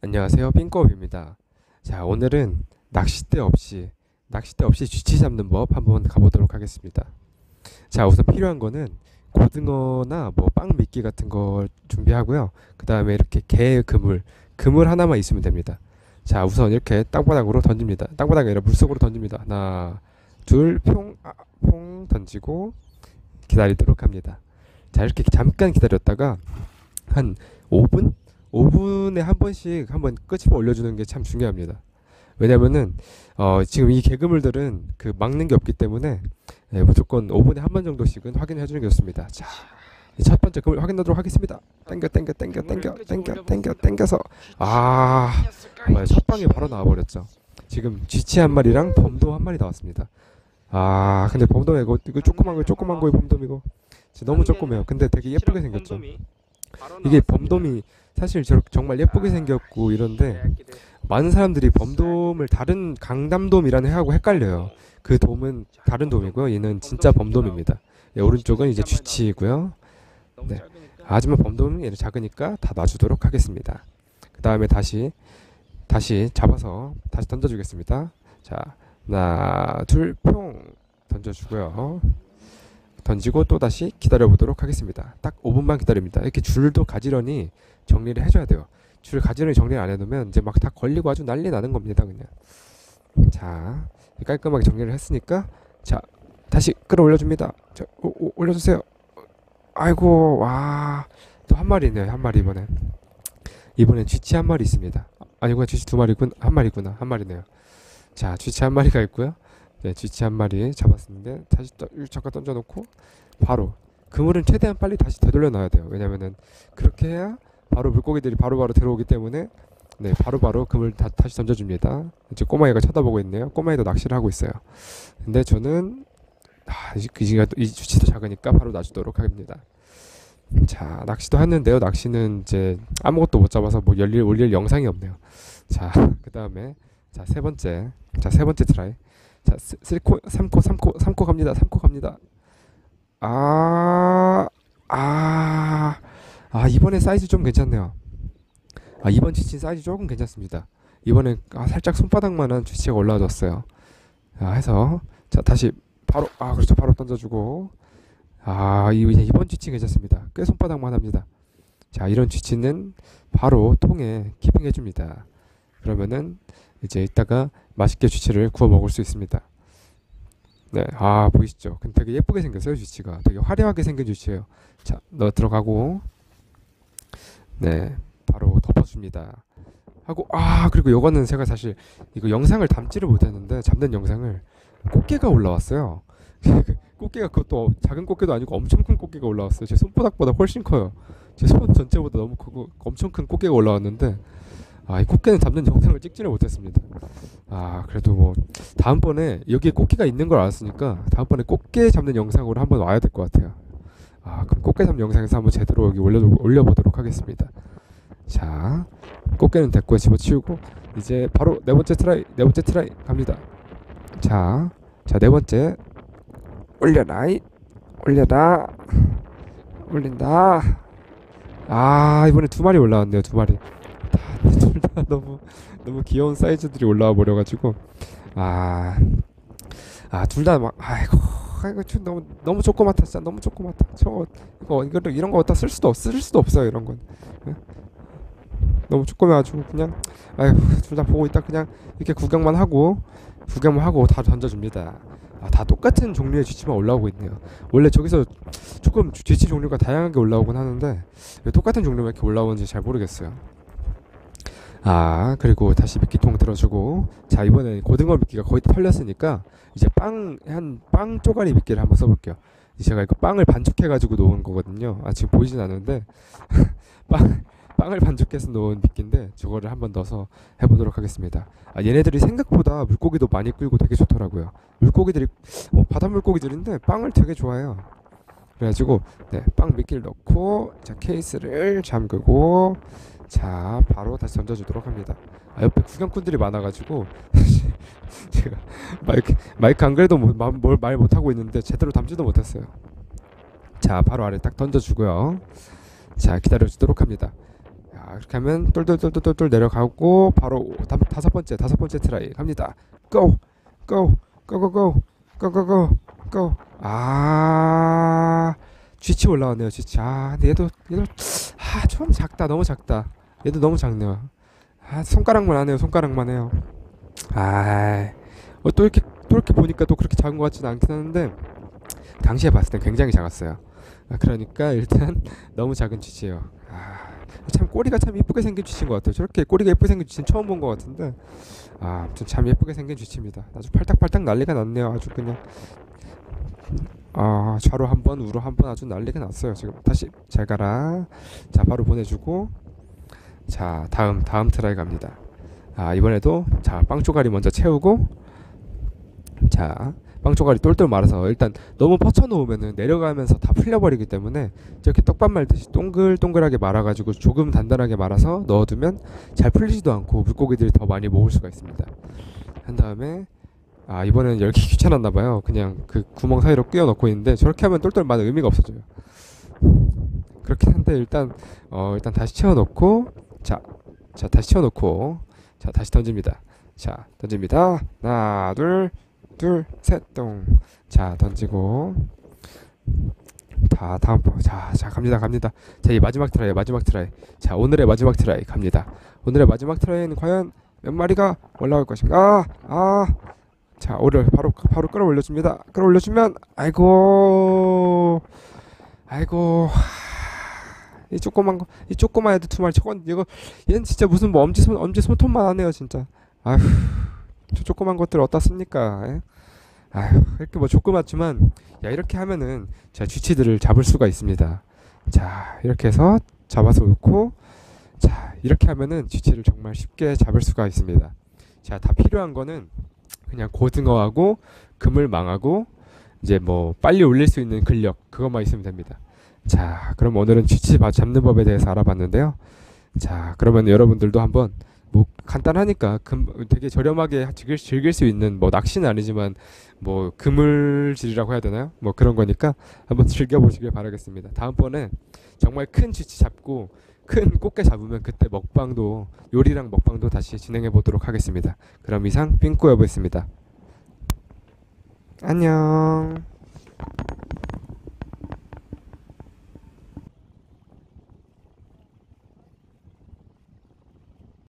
안녕하세요. 빈꺼입니다. 자, 오늘은 낚싯대 없이 낚싯대 없이 쥐치 잡는 법 한번 가보도록 하겠습니다. 자, 우선 필요한 거는 고등어나 뭐 빵 미끼 같은 걸 준비하고요. 그 다음에 이렇게 개 그물, 그물 하나만 있으면 됩니다. 자, 우선 이렇게 땅바닥으로 던집니다. 땅바닥이 아니라 물속으로 던집니다. 하나, 둘, 평, 아, 퐁 던지고 기다리도록 합니다. 자, 이렇게 잠깐 기다렸다가 한 5분? 5분에 한 번씩 한번 끝이면 올려주는 게 참 중요합니다. 왜냐면은 어, 지금 이 개그물들은 그 막는 게 없기 때문에 예, 무조건 5분에 한 번 정도씩은 확인해 주는 게 좋습니다. 자, 첫 번째 그물 확인하도록 하겠습니다. 땡겨 땡겨 땡겨 땡겨 땡겨 땡겨 땡겨서 아 정말 첫 방에 바로 나와 버렸죠. 지금 쥐치 한 마리랑 범도 한 마리 나왔습니다. 아 근데 범돔 이거 이거 조그만 거 조그만 거의 범돔이고 너무 조그매요. 근데 되게 예쁘게 생겼죠. 이게 범돔이 사실 저, 정말 예쁘게 생겼고 이런데 많은 사람들이 범돔을 다른 강담돔이라는 해하고 헷갈려요. 그 돔은 다른 돔이고요. 얘는 진짜 범돔입니다. 예, 오른쪽은 이제 쥐치이고요. 네. 하지만 범돔은 얘는 작으니까 다 놔주도록 하겠습니다. 그 다음에 다시 다시 잡아서 다시 던져주겠습니다. 자, 하나, 둘, 평 던져주고요. 던지고 또 다시 기다려 보도록 하겠습니다. 딱 5분만 기다립니다. 이렇게 줄도 가지런히 정리를 해줘야 돼요. 줄을 가지런히 정리를 안 해놓으면 이제 막 다 걸리고 아주 난리 나는 겁니다. 그냥. 자, 깔끔하게 정리를 했으니까 자 다시 끌어올려줍니다. 자, 오, 오, 올려주세요. 아이고 와 또 한 마리네요. 한 마리 이번에 이번엔 쥐치 한 마리 있습니다. 아니구나 쥐치 두 마리군 한 마리구나 한 마리네요. 자 쥐치 한 마리가 있고요. 네, 쥐치 한 마리 잡았는데 다시 또 잠깐 던져놓고 바로 그물은 최대한 빨리 다시 되돌려 놔야 돼요. 왜냐면은 그렇게 해야 바로 물고기들이 바로바로 바로 들어오기 때문에 네 바로바로 바로 그물 다, 다시 던져줍니다. 이제 꼬마이가 쳐다보고 있네요. 꼬마이도 낚시를 하고 있어요. 근데 저는 아, 그 지가 이 주치도 작으니까 바로 놔주도록 합니다. 자 낚시도 했는데요. 낚시는 이제 아무것도 못 잡아서 뭐 열릴 올릴 영상이 없네요. 자 그 다음에 자 세 번째 자 세 번째 트라이 자, 3코, 3코, 3코, 3코 갑니다. 3코 갑니다. 아, 아, 아, 이번에 사이즈 좀 괜찮네요. 아, 이번 쥐친 사이즈 조금 괜찮습니다. 이번엔 아, 살짝 손바닥만한 쥐치가 올라와줬어요. 아, 해서, 자, 다시 바로, 아, 그렇죠. 바로 던져주고. 아, 이, 이번 쥐치 괜찮습니다. 꽤 손바닥만 합니다. 자, 이런 지치는 바로 통에 키핑해줍니다. 그러면은, 이제 이따가 맛있게 쥐치를 구워 먹을 수 있습니다. 네, 아 보이시죠? 근데 되게 예쁘게 생겼어요 쥐치가. 되게 화려하게 생긴 쥐치예요. 자, 넣어 들어가고, 네, 바로 덮어줍니다. 하고 아 그리고 요거는 제가 사실 이거 영상을 담지를 못했는데 잡는 영상을 꽃게가 올라왔어요. 꽃게가 그것도 작은 꽃게도 아니고 엄청 큰 꽃게가 올라왔어요. 제 손바닥보다 훨씬 커요. 제 손 전체보다 너무 크고 엄청 큰 꽃게가 올라왔는데 아, 이 꽃게는 잡는 영상을 찍지를 못했습니다. 아, 그래도 뭐 다음번에 여기에 꽃게가 있는 걸 알았으니까 다음번에 꽃게 잡는 영상으로 한번 와야 될 것 같아요. 아, 그럼 꽃게 잡는 영상에서 한번 제대로 여기 올려 올려보도록 하겠습니다. 자, 꽃게는 됐고 집어치우고 이제 바로 네 번째 try, 네 번째 try 갑니다. 자, 자 네 번째 올려라, 올려라, 올린다. 아, 이번에 두 마리 올라왔네요, 두 마리. 둘 다 너무 너무 귀여운 사이즈들이 올라와 버려가지고 아 아 둘 다 막 아이고 아이고 좀 너무 너무 조그맣다 진짜 너무 조그맣다 저거 이거 이거 이런 거 어디다 쓸 수도 없, 쓸 수도 없어요 이런 건 네? 너무 조그매가지고 그냥 아이고 둘다 보고 있다 그냥 이렇게 구경만 하고 구경만 하고 다 던져줍니다 아, 다 똑같은 종류의 쥐치만 올라오고 있네요. 원래 저기서 조금 쥐치 종류가 다양하게 올라오곤 하는데 왜 똑같은 종류만 이렇게 올라오는지 잘 모르겠어요. 아 그리고 다시 미끼통 들어주고 자 이번엔 고등어 미끼가 거의 털렸으니까 이제 빵 한 빵 쪼가리 미끼를 한번 써볼게요. 제가 이거 빵을 반죽해 가지고 놓은 거거든요. 아 지금 보이진 않는데 빵 빵을 반죽해서 놓은 미끼인데 저거를 한번 넣어서 해보도록 하겠습니다. 아 얘네들이 생각보다 물고기도 많이 끌고 되게 좋더라고요. 물고기들이 뭐 바다 물고기들인데 빵을 되게 좋아해요 그래가지고 네, 빵 미끼를 넣고 자 케이스를 잠그고 자 바로 다시 던져주도록 합니다 아, 옆에 구경꾼들이 많아가지고 제가 마이크 마이크 안 그래도 뭐, 뭘말 못하고 있는데 제대로 담지도 못했어요 자 바로 아래 딱 던져주고요 자 기다려주도록 합니다 야, 자 이렇게 하면 똘똘똘똘똘 내려가고 바로 다, 다섯 번째 다섯 번째 트라이 갑니다. 고! 고! 고고고! 고고고! 고! 아 쥐치 올라왔네요 쥐치 아 근데 얘도 얘도 아 좀 작다 너무 작다. 얘도 너무 작네요. 아 손가락만 하네요 손가락만 해요. 아 또 이렇게 또 이렇게 보니까 또 그렇게 작은 것 같지는 않긴 하는데 당시에 봤을 땐 굉장히 작았어요. 아, 그러니까 일단 너무 작은 쥐치예요. 아, 참 꼬리가 참 이쁘게 생긴 쥐치인 것 같아요. 저렇게 꼬리가 예쁘게 생긴 쥐치는 처음 본 것 같은데 아 아무튼 참 예쁘게 생긴 쥐치입니다. 아주 팔딱팔딱 난리가 났네요. 아주 그냥 아 좌로 한 번 우로 한 번 아주 난리가 났어요 지금. 다시 잘 가라. 자 바로 보내주고. 자 다음 다음 try 갑니다. 아 이번에도 자 빵조가리 먼저 채우고. 자 빵조가리 똘똘 말아서 일단 너무 퍼쳐 놓으면은 내려가면서 다 풀려버리기 때문에 저렇게 떡밥 말듯이 동글동글하게 말아가지고 조금 단단하게 말아서 넣어두면 잘 풀리지도 않고 물고기들이 더 많이 먹을 수가 있습니다. 한 다음에 아 이번에는 열기 귀찮았나 봐요. 그냥 그 구멍 사이로 끼워 넣고 있는데 저렇게 하면 똘똘 많은 의미가 없어져요. 그렇긴 한데 일단 어 일단 다시 채워 넣고 자, 자 다시 채워 넣고 자 다시 던집니다. 자 던집니다. 하나 둘 둘 셋 동. 자 던지고 다 다음 자, 자 갑니다 갑니다. 자 이 마지막 try 마지막 try. 자 오늘의 마지막 try 갑니다. 오늘의 마지막 try는 과연 몇 마리가 올라올 것인가? 아 자, 오를 바로 바로 끌어올려 줍니다. 끌어올려 주면 아이고 아이고 하, 이 조그만 거, 이 조그만 애들 두 마리 저건 이거 얘는 진짜 무슨 뭐 엄지 손 엄지 손톱만 하네요 진짜. 아휴 저 조그만 것들 어디다 씁니까? 예? 아휴 이렇게 뭐 조그맣지만 야 이렇게 하면은 자 쥐치들을 잡을 수가 있습니다. 자 이렇게 해서 잡아서 놓고 자 이렇게 하면은 쥐치를 정말 쉽게 잡을 수가 있습니다. 자 다 필요한 거는 그냥 고등어하고 그물망하고 이제 뭐 빨리 올릴 수 있는 근력 그것만 있으면 됩니다. 자, 그럼 오늘은 쥐치 잡는 법에 대해서 알아봤는데요. 자, 그러면 여러분들도 한번 뭐 간단하니까 금, 되게 저렴하게 즐길, 즐길 수 있는 뭐 낚시는 아니지만 뭐 그물질이라고 해야 되나요? 뭐 그런 거니까 한번 즐겨보시길 바라겠습니다. 다음번에 정말 큰 쥐치 잡고 큰 꽃게 잡으면 그때 먹방도 요리랑 먹방도 다시 진행해 보도록 하겠습니다. 그럼 이상 핑크여보였습니다. 안녕.